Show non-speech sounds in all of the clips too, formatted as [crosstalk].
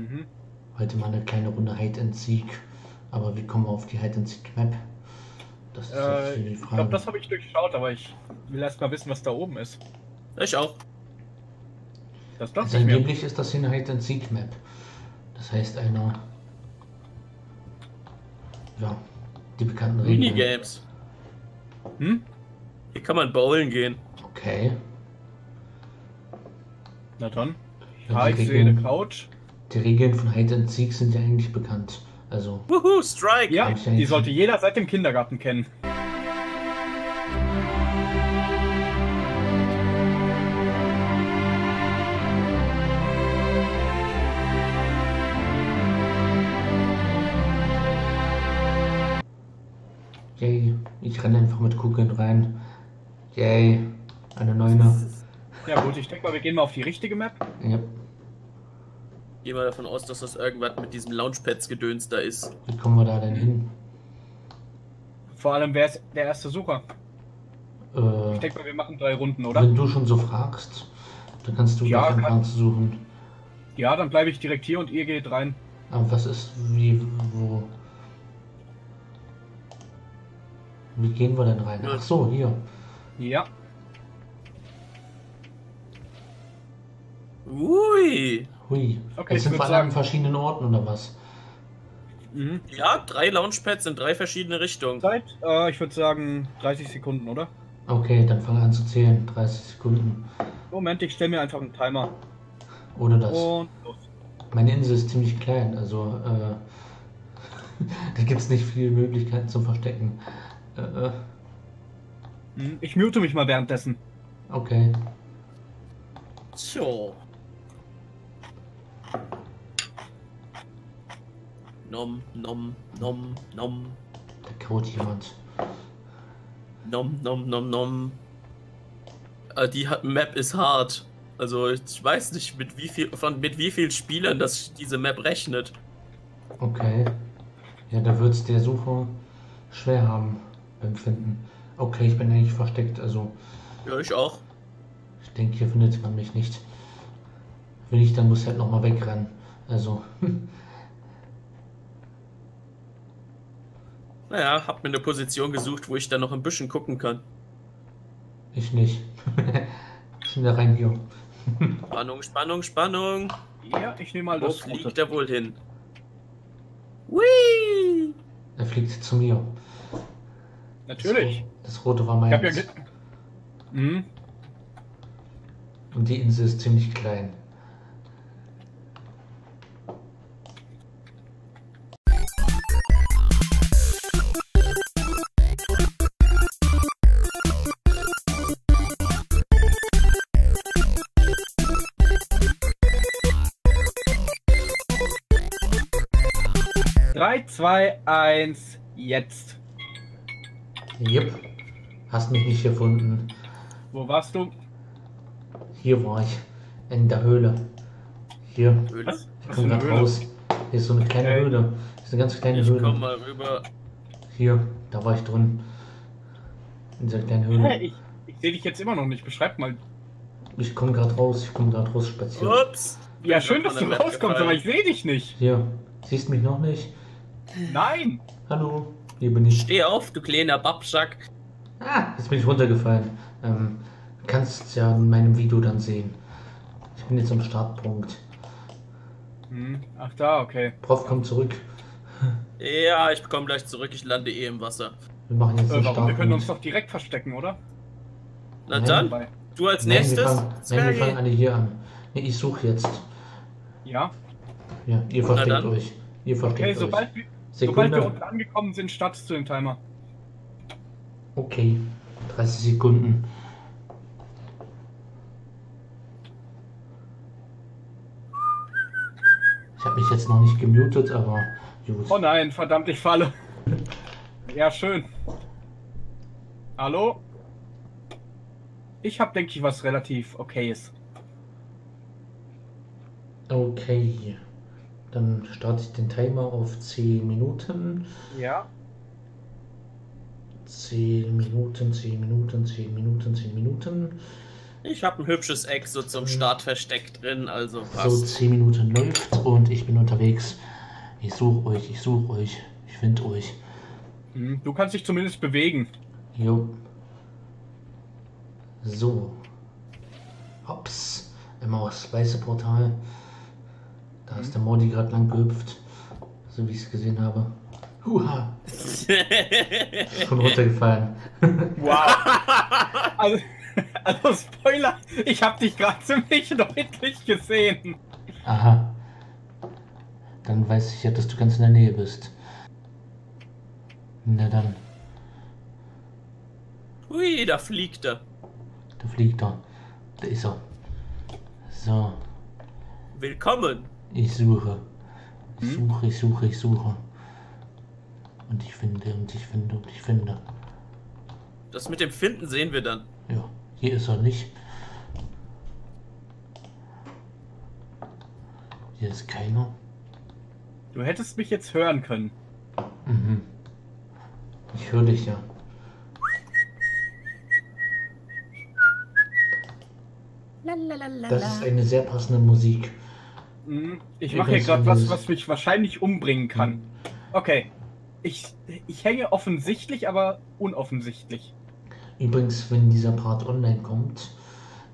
Mhm. Heute mal eine kleine Runde Hide and Seek. Aber wie kommen wir auf die Hide and Seek Map? Das ist Äh, die ich Frage. glaube, das habe ich durchschaut, aber ich will erst mal wissen, was da oben ist. Ich auch. Das dachte also ich mir. angeblich ist das hier eine Hide and Seek Map. Das heißt eine. Ja, die bekannten Regeln. Minigames. Hm? Hier kann man bowlen gehen. Okay. Na dann. Ja, ich sehe eine Couch. Die Regeln von Hide and Seek sind ja eigentlich bekannt. Also, Wuhu, Strike! Ja, die sollte jeder seit dem Kindergarten kennen. yay. Ich renne einfach mit Kugeln rein. Yay. Eine Neuner. Ja gut, ich denke mal, wir gehen mal auf die richtige Map. Ja. Geh mal davon aus, dass das irgendwas mit diesem Launchpads-Gedöns da ist. Wie kommen wir da denn hin? Vor allem, wer ist der erste Sucher? Äh, Ich denke mal, wir machen drei Runden, oder? wenn du schon so fragst, dann kannst du Ja, ja, kann- anfangen zu suchen. Ja, dann bleibe ich direkt hier und ihr geht rein. Aber was ist, wie, wo? Wie gehen wir denn rein? Ach so, hier. Ja. Ui! Hui. Okay, Jetzt ich sind wir an sagen- verschiedenen Orten oder was? Mhm. Ja, drei Launchpads in drei verschiedene Richtungen. Zeit? Äh, ich würde sagen 30 Sekunden, oder? Okay, dann fang an zu zählen. 30 Sekunden. Moment, ich stelle mir einfach einen Timer. Oder das. Und los. Meine Insel ist ziemlich klein, also äh, [laughs] da gibt es nicht viele Möglichkeiten zum Verstecken. Äh, äh, Mhm. Ich mute mich mal währenddessen. okay. So. Nom, nom, nom, nom, Da kaut jemand. nom, nom, nom, nom. Äh, die hat- Map ist hart. Also ich weiß nicht, mit wie viel von mit wie vielen Spielern das diese Map rechnet. Okay. Ja, da wird es der Sucher schwer haben beim Finden. Okay, ich bin eigentlich versteckt, also Ja, ich auch. ich denke, hier findet man mich nicht. Wenn ich, dann muss ich halt nochmal wegrennen. Also, [laughs] Naja, hab mir eine Position gesucht, wo ich dann noch ein bisschen gucken kann. ich nicht. [laughs] Schnell rein hier. [laughs] Spannung, Spannung, Spannung. Ja, ich nehme mal Wo das fliegt rote. er wohl hin? Whee! Er fliegt zu mir. Natürlich. Das, rote war Ich meins. habe ja. ge- Mhm. Und die Insel ist ziemlich klein. Drei, zwei, eins, jetzt. Jep. Hast mich nicht gefunden. Wo warst du? Hier war ich. In der Höhle. Hier. Höhle. Ich komme gerade raus. Hier ist so eine kleine Okay. Höhle. Das ist eine ganz kleine Ich komm Höhle. mal rüber. Hier, da war ich drin. In dieser kleinen Höhle. Ich, ich sehe dich jetzt immer noch nicht. Beschreib mal. Ich komme gerade raus. Ich komme gerade raus spazieren. Ups. Ja, schön, dass du rauskommst, aber ich sehe dich nicht. Hier. Siehst mich noch nicht? Nein. Hallo. Hier bin ich. Steh auf, du kleiner Babschack. Ah, jetzt bin ich runtergefallen. Ähm, kannst ja in meinem Video dann sehen. Ich bin jetzt am Startpunkt. Hm. Ach da, okay. Prof, komm zurück. Ja, ich komme gleich zurück, ich lande eh im Wasser. Wir machen jetzt Äh, warum? Wir können uns doch direkt verstecken, oder? Na Nein. dann, du als Nein, wir nächstes. fangen, nein, wir fangen alle hier an. Nee, ich suche jetzt. Ja. Ja, ihr versteckt euch. Ihr versteckt Okay, euch. sobald, wir- sobald wir Sekunde. unten angekommen sind, startest du den Timer. Okay. 30 Sekunden. Ich habe mich jetzt noch nicht gemutet, aber gut. Oh nein, verdammt, ich falle. Ja, schön. Hallo? Ich habe, denke ich, was relativ okayes. Okay. Dann starte ich den Timer auf 10 Minuten. Ja. 10 Minuten, 10 Minuten, 10 Minuten, 10 Minuten. Ich habe ein hübsches Eck so zum Startversteck drin, also So, passt. 10 Minuten läuft und ich bin unterwegs. Ich suche euch, ich suche euch. Ich finde euch. Hm, Du kannst dich zumindest bewegen. Jo. So. Hops. Immer aufs weiße Portal. Da ist der Modi gerade lang gehüpft. So wie ich es gesehen habe. Huha. Schon runtergefallen. [laughs] Wow. also, also Spoiler, ich habe dich gerade ziemlich deutlich gesehen. Aha. Dann weiß ich ja, dass du ganz in der Nähe bist. Na dann, Hui, da fliegt er. da fliegt er. Da ist er. So, Willkommen. Ich suche. Ich Hm? suche, ich suche, ich suche. Und ich finde, und ich finde, und ich finde. Das mit dem Finden sehen wir dann. Ja, hier ist er nicht. Hier ist keiner. Du hättest mich jetzt hören können. Mhm. Ich höre dich ja. Das ist eine sehr passende Musik. Hm, Ich mache hier gerade was was mich wahrscheinlich umbringen kann. Okay. Ich, ich hänge offensichtlich, aber unoffensichtlich. Übrigens, wenn dieser Part online kommt,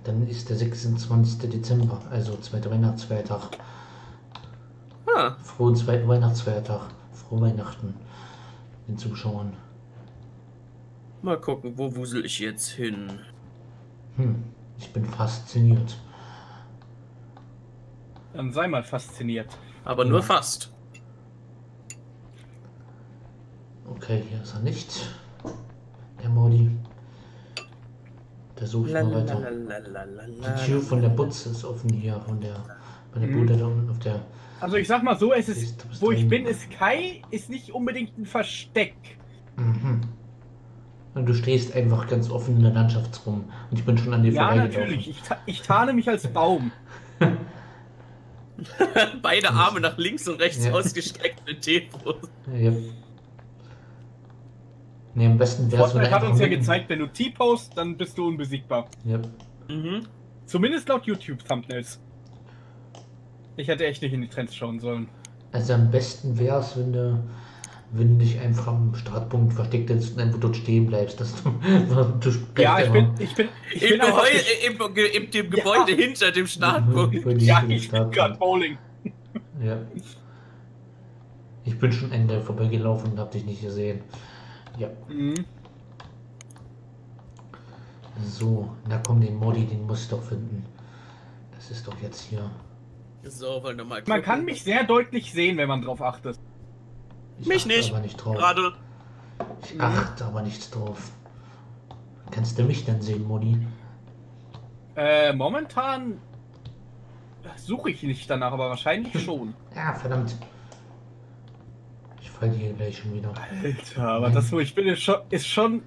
dann ist der 26. Dezember, also zweiter Weihnachtsfeiertag. Ah, Frohen zweiten Weihnachtsfeiertag. Frohe Weihnachten den Zuschauern. mal gucken, wo wusel ich jetzt hin? Hm, ich bin fasziniert. Dann sei mal fasziniert. Aber nur Ja. fast. Okay, hier ist er nicht. Der Modi. Da suche ich mal weiter. Die Tür von der Butze ist offen hier, von der, bei der Mhm. Bude da unten auf der. Also ich sag mal so, es ist, wo ich bin, ist Kai, ist nicht unbedingt ein Versteck. Mhm. Und du stehst einfach ganz offen in der Landschaft rum. Und ich bin schon an dir Ja, vorbeigelaufen. natürlich. Ich, ta ich tarne mich als Baum. [laughs] [laughs] Beide Arme nach links und rechts Ja. ausgestreckt mit T-Brust. Ja. Nee, am besten wäre es, Fortnite hat uns ja gezeigt, wenn du T-post, dann bist du unbesiegbar. Ja. Mhm. Zumindest laut YouTube-Thumbnails. Ich hätte echt nicht in die Trends schauen sollen. Also am besten wäre es, wenn du, wenn du dich einfach am Startpunkt versteckt hättest und einfach dort stehen bleibst. Dass du, [laughs] du Ja, ich bin, ich bin, ich Im, bin gesch- im, Ge- im, dem Gebäude hinter dem Startpunkt. Bei dir Ja, im ich bin Startpunkt. gerade Bowling. Ja. Ich bin schon Ende vorbeigelaufen und hab dich nicht gesehen. Ja. Mhm. So, da komm, den Modi, den muss ich doch finden. Das ist doch jetzt hier. So, wollen wir mal Man kann mich sehr deutlich sehen, wenn man drauf achtet. Ich Mich achte nicht. Aber nicht drauf. Gerade. Ich achte aber nichts drauf. Kannst du mich denn sehen, Modi? Äh, momentan suche ich nicht danach, aber wahrscheinlich [laughs] schon. Ja, verdammt. Ich falle hier gleich schon wieder. Alter, aber das, wo ich bin, ist schon, ist schon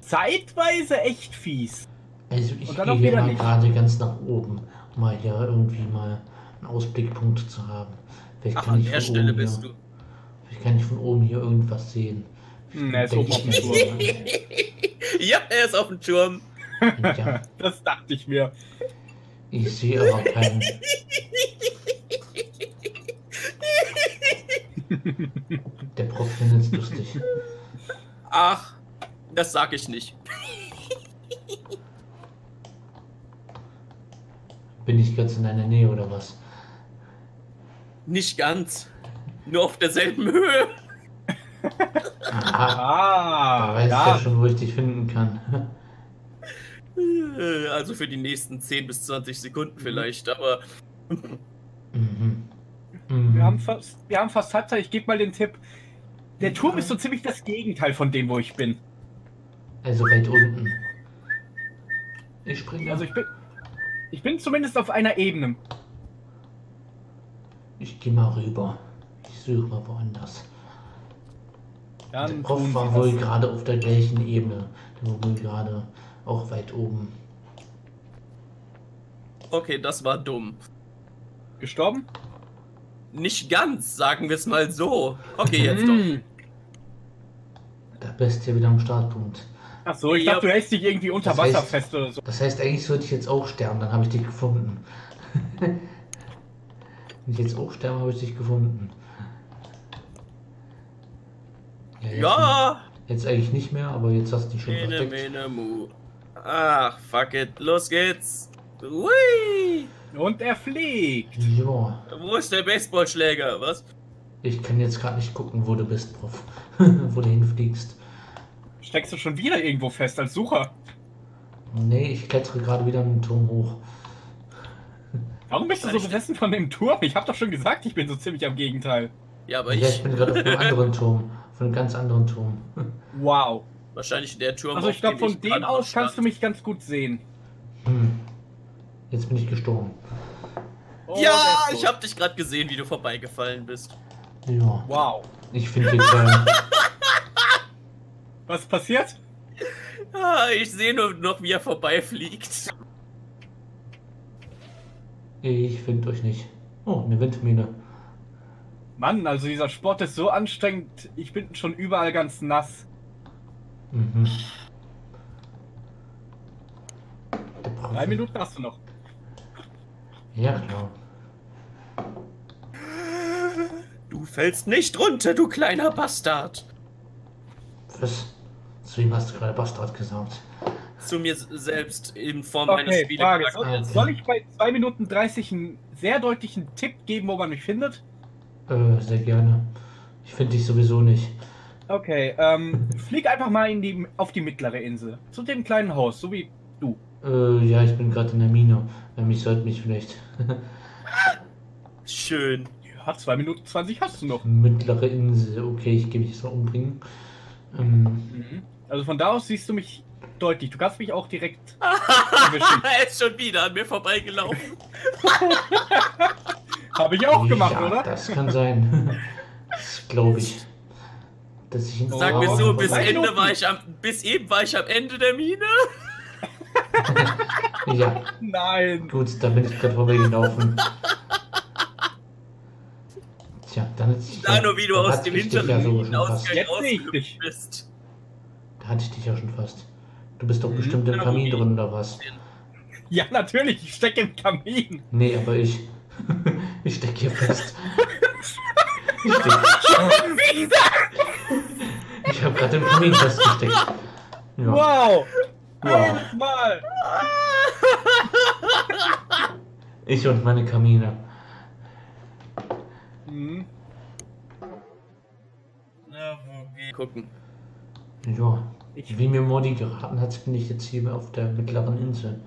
zeitweise echt fies. Also ich Und dann gehe hier mal nicht. gerade ganz nach oben, um mal hier irgendwie mal einen Ausblickpunkt zu haben. Vielleicht Ach, kann an ich der Stelle bist hier, du. Vielleicht kann ich von oben hier irgendwas sehen. Hm, er ist oben auf dem Turm. ich [laughs] Ja, er ist auf dem Turm. Ja, Das dachte ich mir. ich sehe aber keinen. Der Prof findet es lustig. Ach, das sag ich nicht. Bin ich ganz in deiner Nähe oder was? Nicht ganz. Nur auf derselben Höhe. Ah, weiß ich ja ja. schon, wo ich dich finden kann. Äh, Also für die nächsten 10 bis 20 Sekunden vielleicht, aber Mhm. Mhm. Wir haben fast, wir haben fast Halbzeit. Ich gebe mal den Tipp. Der Turm ist so ziemlich das Gegenteil von dem, wo ich bin. Also weit unten. Ich springe. Also ich bin, ich bin zumindest auf einer Ebene. Ich gehe mal rüber. Ich suche mal woanders. Der Dann Prof war wohl das. gerade auf der gleichen Ebene. Der war wohl gerade auch weit oben. okay, das war dumm. gestorben. Nicht ganz, sagen wir es mal so. Okay, jetzt doch. Hm. Da bist du ja wieder am Startpunkt. Ach so, ich Ja. dachte, du hältst dich irgendwie unter Das Wasser heißt- fest oder so. Das heißt, eigentlich sollte ich jetzt auch sterben, dann habe ich dich gefunden. [laughs] Wenn ich jetzt auch sterbe, habe ich dich gefunden. Ja, jetzt, Ja! jetzt eigentlich nicht mehr, aber jetzt hast du dich schon Mene, versteckt. mene, mu. Ach, fuck it. Los geht's. Hui! Und er fliegt. Ja, Wo ist der Baseballschläger? Was? ich kann jetzt gerade nicht gucken, wo du bist, Prof. [laughs] wo du hinfliegst. Steckst du schon wieder irgendwo fest als Sucher? Nee, ich klettere gerade wieder einen Turm hoch. Warum bist du so besessen von dem Turm? Ich hab doch schon gesagt, ich bin so ziemlich am Gegenteil. Ja, aber Ja, ich ich. bin gerade auf einem [laughs] anderen Turm. Auf einem ganz anderen Turm. Wow. Wahrscheinlich der Turm. Also ich glaube, dem von dem gerade aus stand. kannst du mich ganz gut sehen. Hm. Jetzt bin ich gestorben. Oh, Ja, ich tot. hab dich gerade gesehen, wie du vorbeigefallen bist. Ja, Wow. ich finde den geil. [laughs] Was passiert? Ah, ich sehe nur noch, wie er vorbeifliegt. Ich finde euch nicht. Oh, eine Windmühle. Mann, also dieser Sport ist so anstrengend. Ich bin schon überall ganz nass. Mhm. Drei Minuten hast du noch. Ja, klar. Du fällst nicht runter, du kleiner Bastard. Was? Zu ihm hast du gerade Bastard gesagt. Zu mir selbst in Form eines Okay, Frage. Spielecharakters. Soll, soll ich bei 2 Minuten 30 einen sehr deutlichen Tipp geben, wo man mich findet? Äh, sehr gerne. Ich finde dich sowieso nicht. Okay, ähm, [laughs] flieg einfach mal in die, auf die mittlere Insel. Zu dem kleinen Haus, so wie du. Äh, ja, ich bin gerade in der Mine. Ähm, ich sollte mich vielleicht. [laughs] Schön. Ja, 2 Minuten 20 hast du noch. Mittlere Insel. Okay, ich gehe mich so umbringen. Ähm, Mhm. Also von da aus siehst du mich deutlich. Du kannst mich auch direkt [laughs] erwischen. er ist schon wieder an mir vorbeigelaufen. Habe ich auch gemacht, ja, oder? Das kann sein. [laughs] das glaube ich. Dass ich ihn Sag mir so, bis Ende war ich am, bis eben war ich am Ende der Mine. [laughs] [laughs] Ja, Nein. gut, da bin ich gerade vorbeigelaufen. Tja, dann hätte ich. Da nur wie du dann aus dem ja hinteren dich. bist. Da hatte ich dich ja schon fast. Du bist doch Mhm. bestimmt im Ja, Kamin drin oder was? Ja, natürlich. Ich stecke im Kamin. Nee, aber ich. [laughs] ich steck hier fest. [laughs] Ich, steck, ich habe gerade im Kamin festgesteckt. Ja. Wow. Wow. Mal. Ich und meine Kamine. Mhm. Na, wo wir gucken. Ja. Ich, Wie mir Modi geraten hat, bin ich jetzt hier auf der mittleren Insel.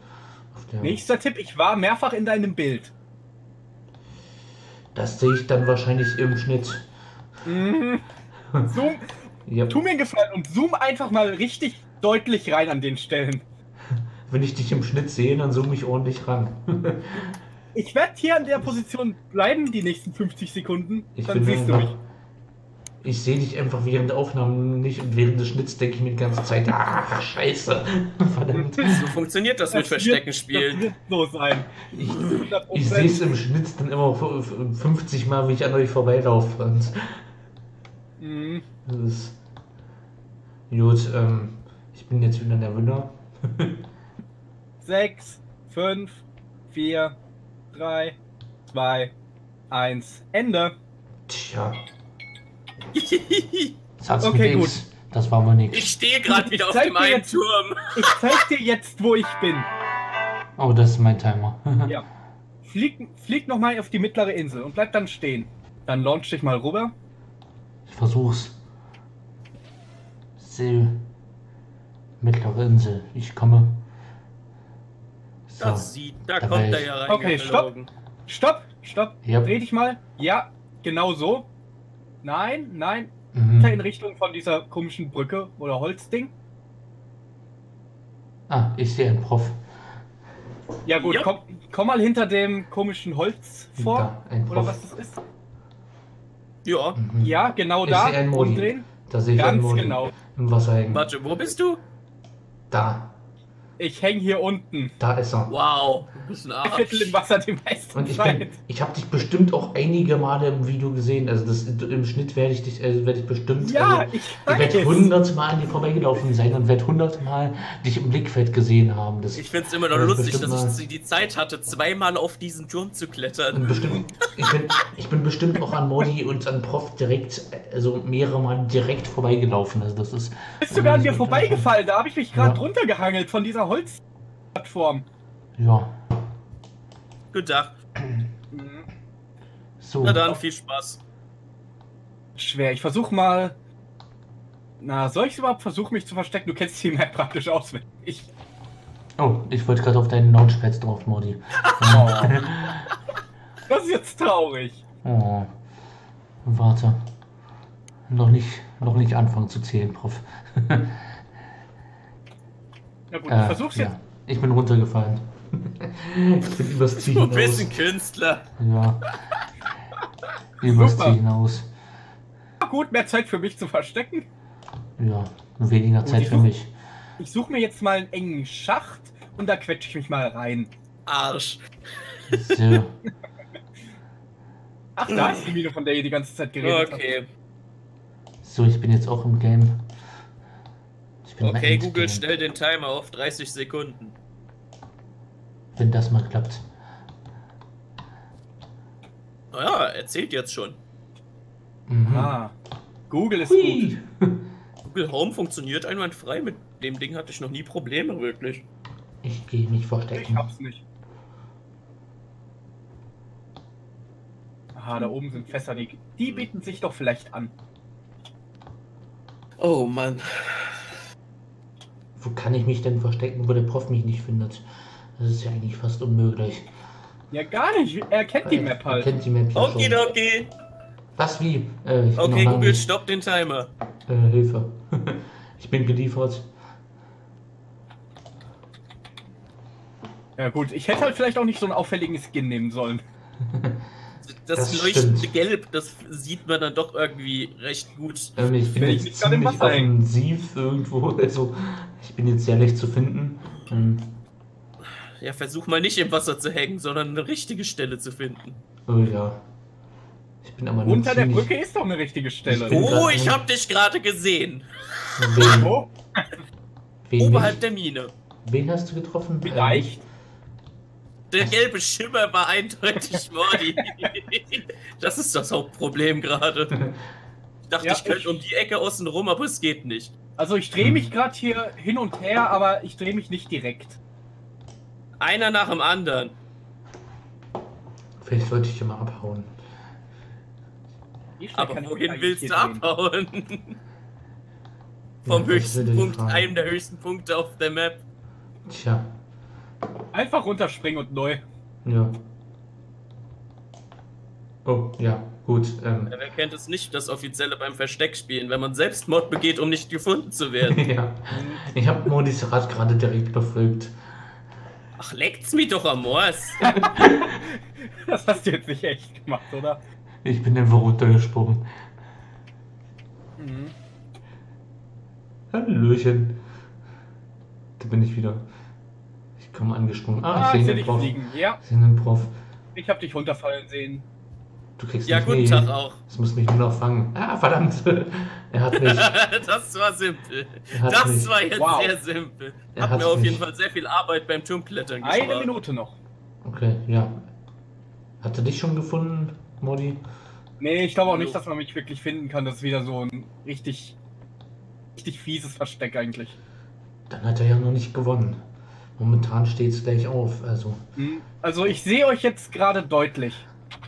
Auf der, nächster Tipp. Ich war mehrfach in deinem Bild. Das sehe ich dann wahrscheinlich im Schnitt. Mhm. Zoom. [laughs] Ja, Tu mir einen Gefallen und zoom einfach mal richtig deutlich rein an den Stellen. [laughs] wenn ich dich im Schnitt sehe, dann zoome ich ordentlich ran. [laughs] Ich werde hier an der Position bleiben die nächsten 50 Sekunden. Ich dann siehst du mich. Ich sehe dich einfach während der Aufnahmen nicht und während des Schnitts denke ich mir die ganze Zeit, ach, scheiße. [laughs] Verdammt. So funktioniert das mit Das wird- Verstecken Das spielen. wird so sein. Ich, 100%. ich sehe es im Schnitt dann immer f- f- 50 Mal, wie ich an euch vorbeilaufe. Und Mhm. das ist. Gut, ähm, ich bin jetzt wieder in der Villa. 6, 5, 4, 3, 2, 1. Ende. Tja, sag's Okay, mir nix. Das war mal nix. ich stehe gerade wieder auf dem einen Turm. Ich zeig dir jetzt, wo ich bin. Oh, das ist mein Timer. [laughs] Ja. Flieg, flieg nochmal auf die mittlere Insel und bleib dann stehen. Dann launch dich mal rüber. Ich versuch's. See. Mittlere Insel. Ich komme. So. Das sieht, da Da kommt er ja rein. Okay, stopp. Stopp, stopp. Ja. Dreh dich mal. Ja, genau so. Nein, nein. Mhm. In Richtung von dieser komischen Brücke oder Holzding. Ah, ich sehe einen Prof. Ja gut, Ja. Komm, komm mal hinter dem komischen Holz vor. Ein Oder was das ist. Ja, Mhm. Ja, genau Ich da. sehe einen Modi. Umdrehen. Da sehe ich einen Ganz Modi genau. im Wasser hängen. warte, wo bist du? Da. Ich hänge hier unten. Da ist er. Wow, du bist ein Ein Viertel Arsch. [laughs] im Wasser die meiste Und ich, Zeit. bin, ich habe dich bestimmt auch einige Male im Video gesehen. Also das, im Schnitt werde ich dich, äh, werde ich bestimmt. ja, also, ich ich werde hundertmal an dir vorbeigelaufen sein und werde hundertmal dich im Blickfeld gesehen haben. Das Ich find's immer noch Ja, lustig, dass ich die Zeit hatte, zweimal auf diesen Turm zu klettern. Und bestimmt, ich, bin, ich bin bestimmt auch an Modi und an Prof direkt, also mehrere Mal direkt vorbeigelaufen. Also das ist. Bist sogar an mir vorbeigefallen. Da habe ich mich gerade Ja. drunter gehangelt von dieser Holzplattform. Ja. Guten Tag. Mhm. [clears throat] So. Na dann, viel Spaß. Schwer. Ich versuche mal. Na, soll ich überhaupt versuchen, mich zu verstecken? Du kennst die Map praktisch auswendig. Ich. Oh, ich wollte gerade auf deinen Launchpad drauf, Modi. Oh. [laughs] Das ist jetzt traurig. Oh. Warte. Noch nicht, noch nicht anfangen zu zählen, Prof. [laughs] Na gut, ich Äh, versuch's ja. jetzt. Ich bin runtergefallen. [laughs] ich bin übers Ziel Du bist hinaus. ein Künstler. Ja. Übers. Ziel hinaus. Gut, mehr Zeit für mich zu verstecken. Ja, weniger Zeit für such- mich. Ich suche mir jetzt mal einen engen Schacht und da quetsche ich mich mal rein. Arsch. So. Ach, da ist die Mine, von der ihr die ganze Zeit geredet habt. Okay. so, ich bin jetzt auch im Game. Ich Okay. Google, stell den Timer auf 30 Sekunden. Wenn das mal klappt. Naja, erzählt jetzt schon. Mhm. Ah, Google ist gut. Hui. [laughs] Google Home funktioniert einwandfrei. Mit dem Ding hatte ich noch nie Probleme, wirklich. Ich gehe mich Ich verstecken. hab's nicht. Aha, da oben sind Fässer, die, die bieten sich doch vielleicht an. Oh Mann. Wo kann ich mich denn verstecken, wo der Prof mich nicht findet? Das ist ja eigentlich fast unmöglich. Ja, gar nicht. Er kennt die Map Er halt. kennt die Map ja Okay, schon. okay. Was, wie? Äh, Okay, Google, nicht- stopp den Timer. Äh, Hilfe. [laughs] ich bin geliefert. Ja gut, ich hätte halt vielleicht auch nicht so einen auffälligen Skin nehmen sollen. [laughs] Das, Das leuchtende stimmt. Gelb, das sieht man dann doch irgendwie recht gut. Ähm, ich bin ich jetzt ziemlich offensiv irgendwo. [laughs] Also, ich bin jetzt sehr leicht zu finden. Ähm, Ja, versuch mal nicht im Wasser zu hängen, sondern eine richtige Stelle zu finden. oh ja. Ich bin aber Unter der Brücke ist doch eine richtige Stelle. Ich Oh, grad ich hab dich gerade gesehen. Wen, wen, Oberhalb wen, der Mine. wen hast du getroffen? vielleicht. Der gelbe Schimmer war eindeutig Mordi. [laughs] das ist das Hauptproblem gerade. Ich dachte, Ja, ich könnte ich- um die Ecke außen rum, aber es geht nicht. Also ich drehe mich gerade hier hin und her, aber ich drehe mich nicht direkt. Einer nach dem anderen. Vielleicht sollte ich ja mal abhauen. Aber wohin willst hier du abhauen? [laughs] Ja, Vom ist höchsten Punkt, einem der höchsten Punkte auf der Map. Tja, Einfach runterspringen und neu. ja. Oh, ja, gut. Ähm, Ja, wer kennt es nicht, das offizielle beim Versteckspielen, wenn man Selbstmord begeht, um nicht gefunden zu werden. [laughs] ja. Ich habe Modis Rat gerade direkt befolgt. Ach, leckt's mich doch am Moors. [laughs] Das hast du jetzt nicht echt gemacht, oder? Ich bin einfach runtergesprungen. Mhm. Hallöchen. Da bin ich wieder. Ich komme angesprungen. Ah, Ah, ich sehe den dich Prof. fliegen. Ja, Ich sehe den Prof. ich hab dich runterfallen sehen. Du kriegst Ja, guten nie. Tag auch. Es muss mich nur noch fangen. Ah, verdammt. [laughs] er hat mich. [laughs] das war simpel. Das mich. war jetzt Wow. sehr simpel. Er Hat hat mir auf mich. jeden Fall sehr viel Arbeit beim Turmklettern Eine gespart. Minute noch. Okay, ja. Hat er dich schon gefunden, Modi? Nee, ich glaube auch nicht, dass man mich wirklich finden kann. Das ist wieder so ein richtig, richtig fieses Versteck eigentlich. Dann hat er ja noch nicht gewonnen. Momentan steht es gleich auf. Also, Hm, Also ich sehe euch jetzt gerade deutlich.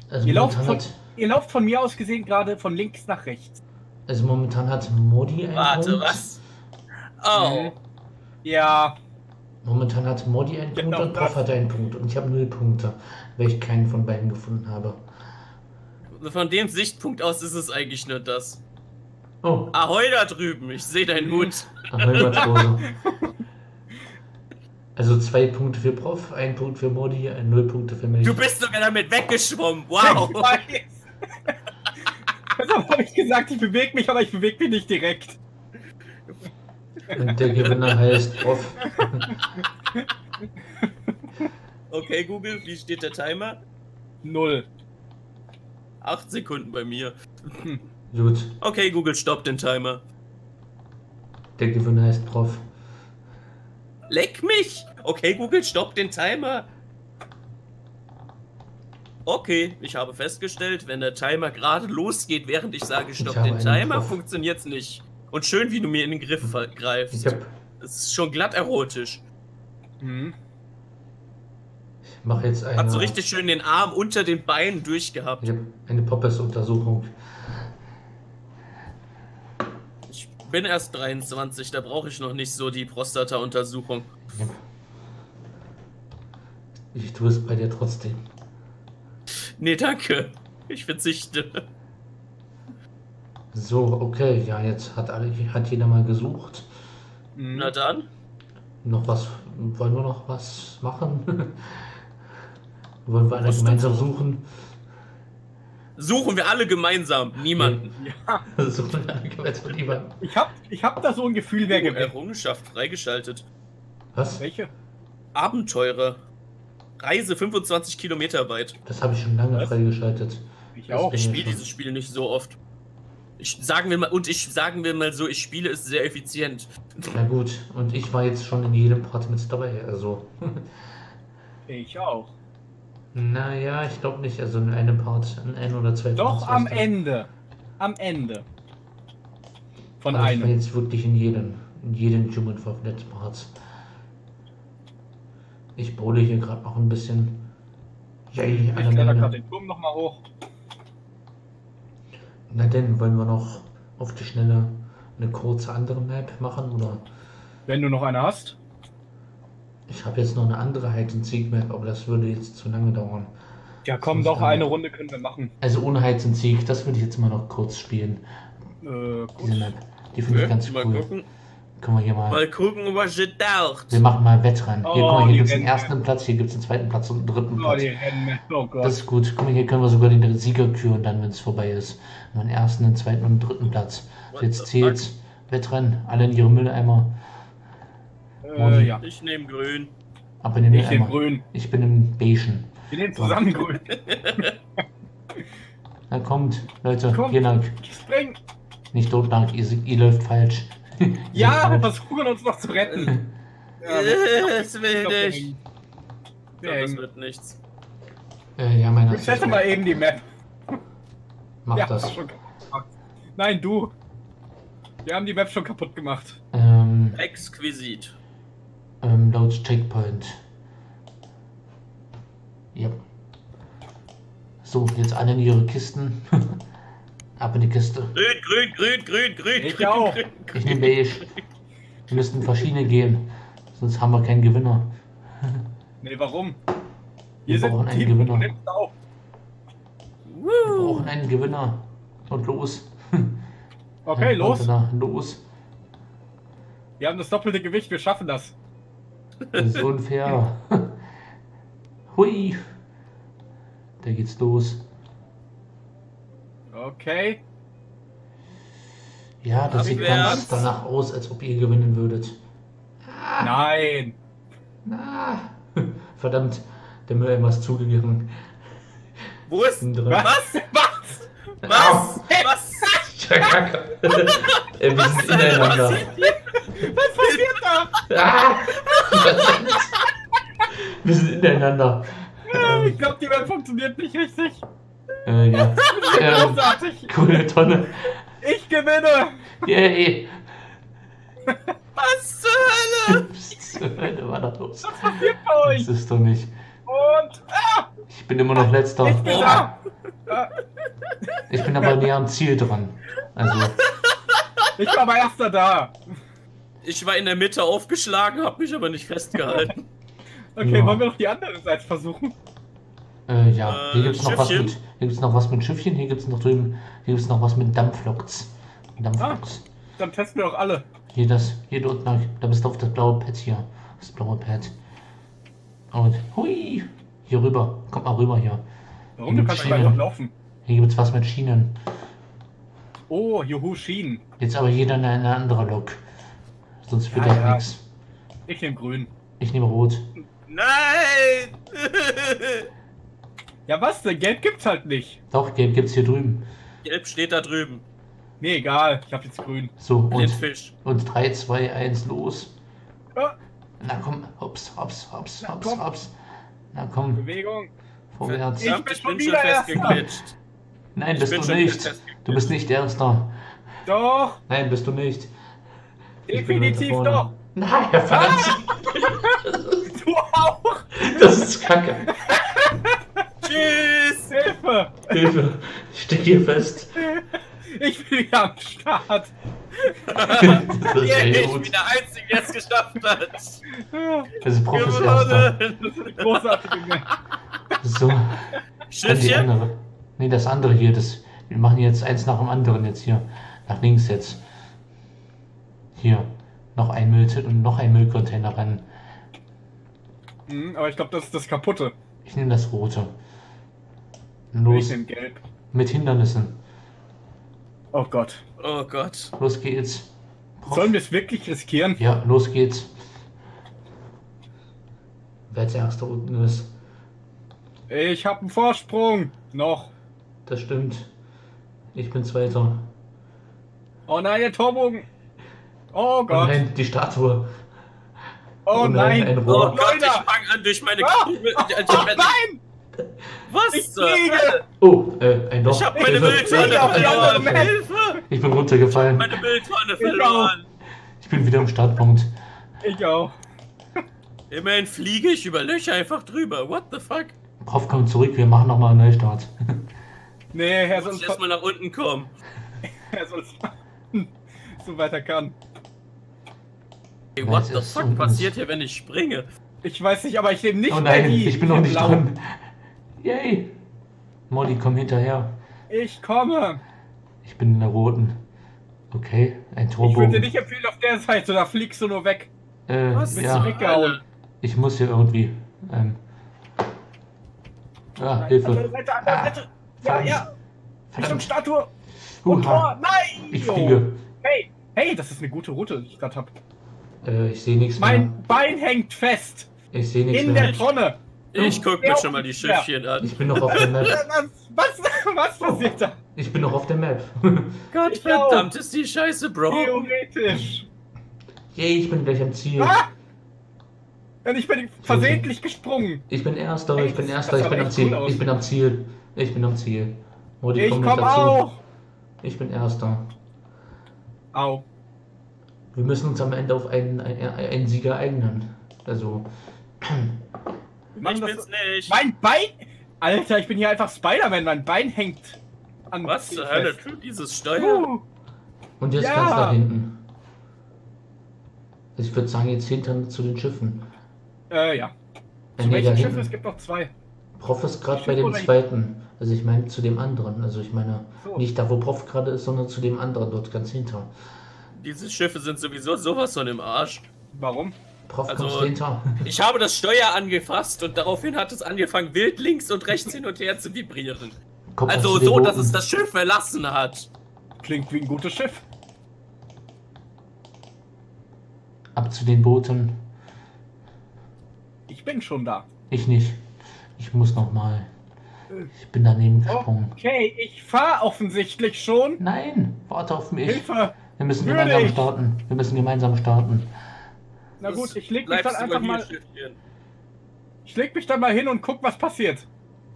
also, Ihr lauft, momentan von, hat, ihr lauft von mir aus gesehen gerade von links nach rechts. also momentan hat Modi einen Warte, Punkt. was? Oh. Mhm. Ja, Momentan hat Modi einen Punkt Genau und Prof hat einen Punkt. Und ich habe null Punkte, weil ich keinen von beiden gefunden habe. Von dem Sichtpunkt aus ist es eigentlich nur das. Oh, Ahoi da drüben, ich sehe deinen Hut. Ahoi, Matrose. [laughs] Also zwei Punkte für Prof, ein Punkt für Modi, ein null Punkte für mich. Du bist sogar damit weggeschwommen. ich Wow. weiß. Deshalb habe ich gesagt, ich bewege mich, aber ich bewege mich nicht direkt. Und der Gewinner heißt Prof. Okay, Google, wie steht der Timer? Null. Acht Sekunden bei mir. Gut, Okay, Google, stopp den Timer. der Gewinner heißt Prof. Leck mich! Okay, Google, stopp den Timer. Okay, ich habe festgestellt, wenn der Timer gerade losgeht, während ich sage, stopp habe den Timer, funktioniert's nicht. Und schön, wie du mir in den Griff greifst. Ich hab, Das ist schon glatt erotisch. Hm. mach jetzt eine, Hat so richtig schön den Arm unter den Beinen durchgehabt. ich hab eine Poppers-Untersuchung. Ich bin erst 23, da brauche ich noch nicht so die Prostata-Untersuchung. Ja. Ich tue es bei dir trotzdem. Nee, danke. Ich verzichte. So, okay, ja, jetzt hat, alle, hat jeder mal gesucht. Hm. Na dann. Noch was, wollen wir noch was machen? [laughs] wollen wir alle gemeinsam suchen? Suchen wir alle gemeinsam. Niemanden. Ja, [laughs] suchen wir alle gemeinsam lieber. ich hab, ich hab da so ein Gefühl, wer Oh, gewinnt. Errungenschaft freigeschaltet. Was? Welche? Abenteurer. Reise 25 Kilometer weit. Das habe ich schon lange Was? freigeschaltet. Ich Das auch. Ich spiele dieses Spiel nicht so oft. Ich sagen wir mal und ich sagen wir mal so, ich spiele es sehr effizient. Na gut, und ich war jetzt schon in jedem Part mit dabei, also. Ich auch. Naja, ich glaube nicht, also in einem Part, in ein oder zwei Doch Parts am. Ende. Am Ende. Von Aber ich war einem. jetzt wirklich in jedem, in jedem Human for Flat Parts. Ich bowle hier gerade noch ein bisschen. Yay, Ich kletter gerade den Turm nochmal hoch. Na denn, wollen wir noch auf die Schnelle eine kurze andere Map machen oder? Wenn du noch eine hast. Ich habe jetzt noch eine andere Hide and Seek Map, aber das würde jetzt zu lange dauern. Ja, komm, Sonst doch, dann- eine Runde können wir machen. Also ohne and Seek, das würde ich jetzt mal noch kurz spielen. Äh, Diese gut. Map. Die finde ich ganz mal cool. gucken. Können wir hier mal. Mal gucken, was ihr taucht. Wir machen mal Wettrennen. Hier, Oh, guck mal, die hier gibt es den ersten Platz, hier gibt es den zweiten Platz und den dritten Oh, Platz. die Rennen. Oh Gott. Das ist gut. Guck mal, hier können wir sogar den Sieger küren, dann, wenn es vorbei ist. Nur den ersten, den zweiten und den dritten Platz. So, jetzt zählt Wettrennen, alle in ihre Mülleimer. Äh, ja. Ich nehme grün. Ab in den Ich Mülleimer. grün. Ich bin im Beigen. Wir nehmen zusammen grün. [laughs] Na kommt, Leute, Kommt. vielen Dank. Spring. Nicht tot lang, ihr, ihr läuft falsch. [laughs] Ihr Ja, wir versuchen uns noch zu retten. [laughs] Ja, Es will nicht. glaub, das wird nichts. Äh, ja, meiner Ich setze mal eben die Map. Mach Ja, das. Nein, du. Wir haben die Map schon kaputt gemacht. Ähm, Exquisit. Ähm, laut Checkpoint. Ja. So, jetzt alle in ihre Kisten. [laughs] Ab in die Kiste. Grün, grün, grün, grün, grün, Ich grün, auch. grün, Ich nehme beige. Wir müssten verschiedene gehen. Sonst haben wir keinen Gewinner. Nee, warum? Wir Wir brauchen sind einen Team Gewinner. Wir brauchen einen Gewinner. Und los. Okay, Ja, los. Los. Wir haben das doppelte Gewicht, wir schaffen das. Das ist unfair. [laughs] Hui. Da geht's los. Okay. Ja, das sieht Abwärts. ganz danach aus, als ob ihr gewinnen würdet. Nein. Na. [laughs] Verdammt, der Mülleimer ist zugegangen. Wo ist. Drin. Was? Was? Was? Was? [laughs] Äh, wir sind ineinander. Was passiert da? Ah! [laughs] Wir sind ineinander. Ich Ähm, glaube, die Map funktioniert nicht richtig. äh, ja. [laughs] Ähm, Großartig. coole Tonne. Ich gewinne. Yay. Was zur Hölle? Was zur Hölle war da los? Was passiert bei Das euch? ist doch nicht. Und. Ah, Ich bin immer noch letzter. ich bin da. Ah, Ich bin aber näher am Ziel dran. Also, ich war aber erster da. Ich war in der Mitte aufgeschlagen, hab mich aber nicht festgehalten. [laughs] Okay, Ja. wollen wir noch die andere Seite versuchen? äh, ja. Hier Äh, gibt's noch was Schiffchen? mit. Hier gibt's noch was mit Schiffchen. Hier gibt's noch drüben. Hier gibt's noch was mit Dampfloks. Dampfloks. Dann testen wir doch alle. Hier das. Hier dort lang. Da bist du auf das blaue Pad hier. Das blaue Pad. Und hui. Hier rüber. Kommt mal rüber hier. Warum? Du Mit kannst Schienen. gleich noch laufen. Hier gibt's was mit Schienen. Oh, Juhu, Schienen. Jetzt aber jeder in eine andere Lok. Sonst wird Ja, ja. nichts. Ich nehme grün. Ich nehme rot. Nein! [laughs] Ja, was denn? Gelb gibt's halt nicht. Doch, gelb gibt's hier drüben. Gelb steht da drüben. Nee, egal. Ich hab jetzt grün. So, und, Fisch. und 3, 2, 1, los. Ah, Na komm, hops, hops, hops, Na, hops, komm. hops. Na komm, Bewegung. vorwärts. Ich ich schon bin schon wieder Erster. festgeglitscht. Nein, Ich bist du nicht. Du bist nicht Erster. Doch, Nein, bist du nicht. Definitiv doch. Nein, verdammt. Du auch. Das ist kacke. Tschüss! Hilfe. Hilfe. Ich stecke hier fest. Ich bin wieder am Start. Das ist ich gut. bin der Einzige, der es geschafft hat. Das ist Prof ist Erster. Gewonnen! Großartige Match. So, Schiffchen? Nee, das andere hier. Das, wir machen jetzt eins nach dem anderen jetzt hier. Nach links jetzt. Hier. Noch ein Müll und noch ein Müllcontainer ran. Mhm, aber ich glaube, das ist das Kaputte. Ich nehme das rote. Ich Los. nehme gelb. Mit Hindernissen. Oh Gott. Oh Gott. Los geht's. Prof. Sollen wir es wirklich riskieren? Ja, los geht's. Wer als erster unten ist. Ich habe einen Vorsprung. Noch. Das stimmt. Ich bin zweiter. Oh nein, der Torbogen. Oh Oh Gott. nein, die Statue. Oh Oh nein, nein. ein Oh. Gott, ich fang an durch meine Ah! Kugel. Oh nein. Was? Ich fliege. Oh, äh, ein Loch. Ich hab meine Ich andere verloren. Hilfe! Ich bin runtergefallen. Meine Mülltonne Ich verloren. Ich bin wieder am Startpunkt. Ich auch. Immerhin fliege ich über Löcher einfach drüber. What the fuck? Prof, komm zurück, wir machen nochmal einen Neustart. Nee, er Ich soll muss es erstmal nach unten kommen. er soll's machen. [laughs] So weiter kann. Hey, Ja, what the ist fuck passiert hier, wenn ich springe? Ich weiß nicht, aber ich nehme nicht Oh mehr nein, die. ich bin noch nicht dran. [laughs] Yay. Molly, komm hinterher. Ich komme. Ich bin in der roten. Okay, ein Ich würde dir nicht empfehlen auf der Seite, da fliegst du nur weg. Äh, Was? Bist ja, du weggehauen? ich muss hier irgendwie. Ähm, ah, Nein, Hilfe. Andere Seite, andere Ah, Seite. Ja, verdammt. ja. Richtung. Statue. Und Tor. Nein. Ich fliege. Hey, hey, das ist eine gute Route, die ich gerade hab. Äh, ich sehe nichts mehr. Mein Bein hängt fest. Ich sehe nichts In mehr. der Tonne. Ich guck mir Ja, schon mal die ja. Schiffchen an. Ich bin noch auf der Map. [laughs] Was, was, was passiert da? Ich bin noch auf der Map. [laughs] Gott verdammt, ist die Scheiße, Bro. Theoretisch. Yay, ich bin gleich am Ziel. Ah! Und ich bin versehentlich gesprungen. Ich bin Erster, ich bin Erster, ich bin am Ziel. cool. Ich bin am Ziel. Ich bin am Ziel. Modi, Ich komm mit komme dazu. auch. Ich bin Erster. Au. Wir müssen uns am Ende auf einen, einen, einen Sieger eignen. Also, Ich bin's nicht. Mein Bein! Alter, ich bin hier einfach Spider-Man. Mein Bein hängt an. Was zur Hölle tut dieses Steuer? Uh, und jetzt Ja. ganz nach hinten. Also ich würde sagen, jetzt hinter zu den Schiffen. äh, ja. Äh, Zu nee, da welchen Schiffen? Es gibt noch zwei. Prof ist gerade bei dem zweiten. Also ich meine zu dem anderen. Also ich meine So. nicht da, wo Prof gerade ist, sondern zu dem anderen dort ganz hinter. Diese Schiffe sind sowieso sowas von im Arsch. Warum? Prof, Also-? [laughs] Ich habe das Steuer angefasst und daraufhin hat es angefangen, wild links und rechts hin und her zu vibrieren. Komm, Also so, dass es das Schiff verlassen hat. Klingt wie ein gutes Schiff. Ab zu den Booten. Ich bin schon da. Ich nicht. Ich muss noch mal. Ich bin daneben Oh. gesprungen. Okay, ich fahre offensichtlich schon. Nein, warte auf mich. Hilfe! Wir müssen Würde gemeinsam ich. starten. Wir müssen gemeinsam starten. Na gut, ich leg mich dann einfach mal. Schiffchen. Ich leg mich dann mal hin und guck, was passiert.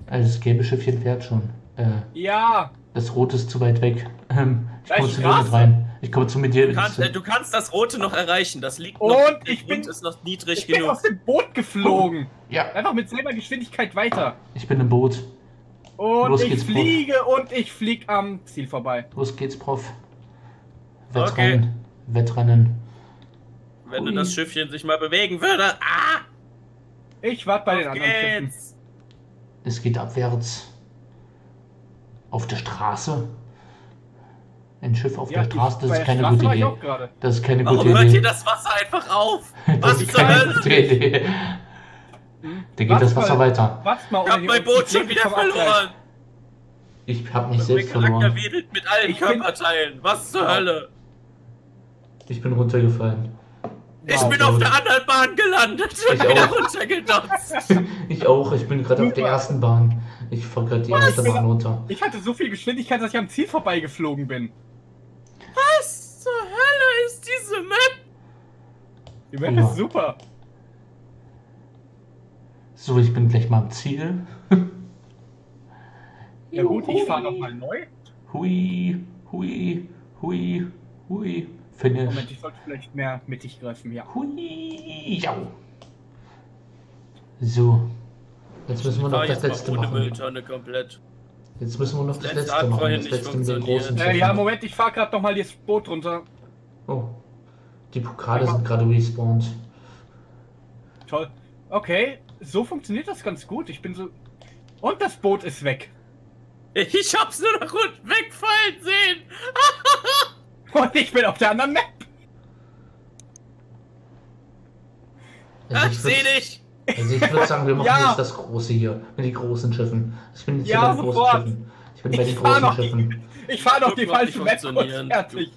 Also das gelbe Schiffchen fährt schon. Äh, Ja, das rote ist zu weit weg. [laughs] Ähm, ich komme zu dir mit rein. Ich komme zu mit dir. Du kannst, äh, du kannst das Rote noch erreichen. Das liegt Und noch. ich bin- ist noch niedrig ich bin genug. aus dem Boot geflogen. ja, Einfach mit selber Geschwindigkeit weiter. ich bin im Boot. Und Los ich geht's, Prof. fliege und ich flieg am Ziel vorbei. Los geht's, Prof. Okay. Wettrennen. Wettrennen. Wenn du Hui. das Schiffchen sich mal bewegen würde. Ah! Ich warte bei den Auf anderen Schiffen. geht's! Es geht abwärts. Auf der Straße? Ein Schiff auf Ja, der Straße, das ist keine Straße gute Idee. Das ist keine Warum gute hört hier Idee. das Wasser einfach auf? [laughs] Das Was ist zur keine Hölle? gute Idee. Da geht das Wasser mal, weiter. Mal, Ich hab mein die- Boot schon wieder verloren. Ich habe mich selbst Charakter verloren. wedelt mit allen Ich Körperteilen. Was zur Ja. Hölle? Ich bin runtergefallen. Ich Wow. bin auf der anderen Bahn gelandet Ich wieder auch. runtergedotzt. [laughs] Ich auch, ich bin gerade auf der ersten Bahn. Ich fahr gerade die erste Bahn runter. Ich hatte so viel Geschwindigkeit, dass ich am Ziel vorbeigeflogen bin. Was zur Hölle ist diese Map? Die Map Ja. ist super. So, ich bin gleich mal am Ziel. Ja gut, ich fahre nochmal neu. Hui, hui, hui, hui. Finish. Moment, ich sollte vielleicht mehr mittig greifen, ja. Hui, jau. So. Jetzt müssen wir noch fahr das letzte machen. Mülltonne komplett. Jetzt müssen wir noch das Das letzte letzte hat machen. vorhin Das nicht letzte mit den funktioniert. großen Äh, ja, Moment, ich fahre gerade nochmal das Boot runter. Oh. Die Pokale sind gerade respawned. Toll. Okay, so funktioniert das ganz gut. Ich bin so. Und das Boot ist weg. Ich hab's nur noch gut wegfallen sehen. [laughs] Und ich bin auf der anderen Map. Also Ich ich seh würd- dich. Also ich würde sagen, wir machen Ja. jetzt das große hier. Mit den großen Schiffen. Ich bin jetzt Ja, bei den großen sofort. Schiffen. Ich bin bei den Ich fahr großen noch Schiffen. Ich fahre doch die falsche Map und fertig.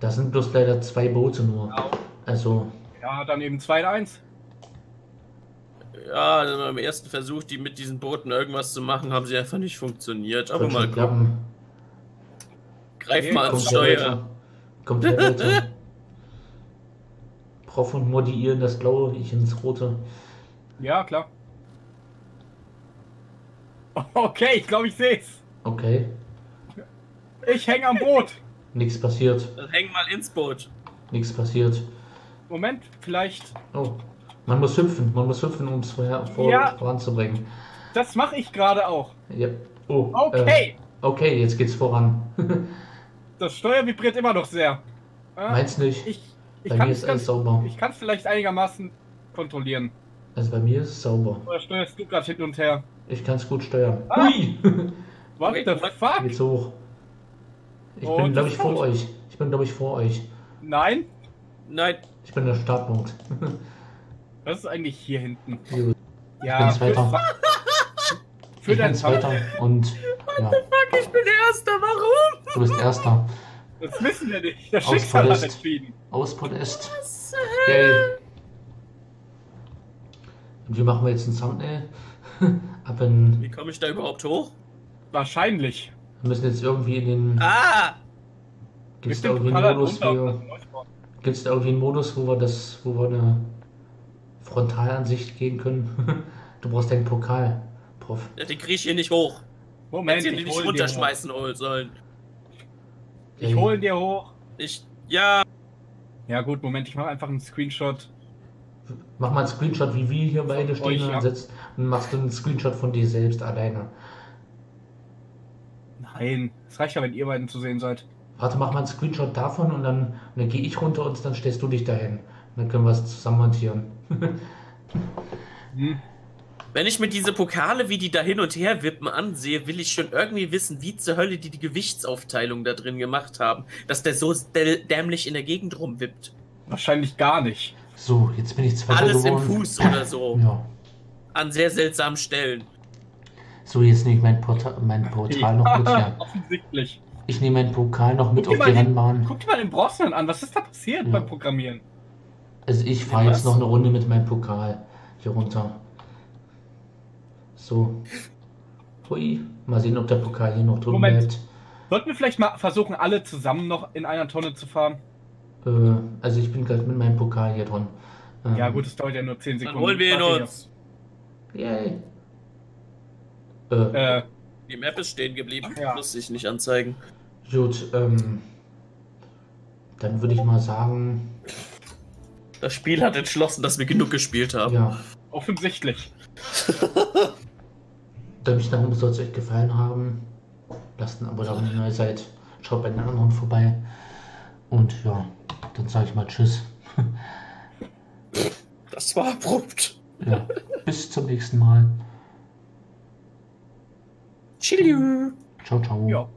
Das sind bloß leider zwei Boote nur. Au. Also, Ja, dann eben 2 in 1. Ja, also beim ersten Versuch, die mit diesen Booten irgendwas zu machen, haben sie einfach nicht funktioniert. Aber mal gucken. klappen. Greif mal ans Steuer. Kommt der Leute. Prof und Modi, ihr in das Blaue, ich ins Rote. Ja, klar. Okay, ich glaube, ich sehe es. Okay, Ich hänge am Boot. [laughs] nichts passiert. Dann häng mal ins Boot. Nichts passiert. Moment, vielleicht. Oh, man muss hüpfen, man muss hüpfen, um es vorher vor, Ja. voranzubringen. Das mache ich gerade auch. Ja. Oh, Okay. Äh, okay, jetzt geht's voran. [laughs] Das Steuer vibriert immer noch sehr. Äh, Meins nicht. ich ich bei kann mir es ist alles ganz, sauber. ich kann's vielleicht einigermaßen kontrollieren. Also bei mir ist es sauber. Oder steuerst du gerade hin und her? Ich kann es gut steuern. Ah. Hui! [laughs] What the fuck? Geht's hoch. Ich Und bin, glaube ich, vor euch. Ich bin, glaube ich, vor euch. Nein, Nein, Ich bin der Startpunkt. [laughs] das ist eigentlich hier hinten. Ja, bin Zweiter. Für, für ich deinen bin Zweiter und ja, fuck, ich bin der Erste. Warum? du bist Erster. Das wissen wir nicht. Das Aus Schicksal hat Podest. entschieden. Aus Podest. Was? Yay. Und wie machen wir jetzt ein Thumbnail? [laughs] Ab in. Wie komme ich da überhaupt hoch? Wahrscheinlich. Wir müssen jetzt irgendwie in den. Ah! Gibt es da irgendwie einen Modus, Neusbauen. gibt's da irgendwie einen Modus, wo wir das, wo wir eine Frontalansicht gehen können? [laughs] Du brauchst einen Pokal, Prof. Ja, Den krieg ich hier nicht hoch. Moment, Hätte ihn ich nicht runterschmeißen holen sollen. Ich hole ihn dir hoch. Ich. Ja. Ja gut, Moment, ich mache einfach einen Screenshot. Mach mal einen Screenshot, wie wir hier beide Von euch, stehen ja. und setzt und machst du einen Screenshot von dir selbst alleine. Nein, es reicht ja, wenn ihr beiden zu sehen seid. Warte, mach mal einen Screenshot davon und dann, und dann gehe ich runter und dann stellst du dich dahin. Und dann können wir es zusammen montieren. [laughs] Hm. Wenn ich mir diese Pokale, wie die da hin und her wippen, ansehe, will ich schon irgendwie wissen, wie zur Hölle die die Gewichtsaufteilung da drin gemacht haben, dass der so dä- dämlich in der Gegend rumwippt. Wahrscheinlich gar nicht. So, jetzt bin ich Zweiter Alles im geworden. Fuß oder so. Ja. An sehr seltsamen Stellen. So, jetzt nehme ich mein, Porta mein Portal noch mit [laughs] her. Offensichtlich. Ich nehme meinen Pokal noch mit Guck auf die Rennbahn. Guck dir mal den Brosnan an. Was ist da passiert Ja. beim Programmieren? Also ich fahre jetzt noch eine Runde mit meinem Pokal hier runter. So. Hui. Mal sehen, ob der Pokal hier noch drüben Moment. bleibt. Sollten wir vielleicht mal versuchen, alle zusammen noch in einer Tonne zu fahren? Äh, also ich bin gerade mit meinem Pokal hier drin. Ähm, Ja gut, es dauert ja nur 10 Dann Sekunden. holen wir ihn uns. Yay. Äh. Äh, Die Map ist stehen geblieben. Ja. Muss ich nicht anzeigen. gut, ähm. Dann würde ich mal sagen, Das Spiel hat entschlossen, dass wir genug gespielt haben. ja, offensichtlich. [laughs] Nach oben soll es euch gefallen haben. Lasst ein Abo da, wenn ihr neu seid. Schaut bei den anderen vorbei. Und ja, dann sage ich mal Tschüss. [laughs] Das war abrupt. Ja, bis zum nächsten Mal. Chilliu. Ciao, ciao. Ja.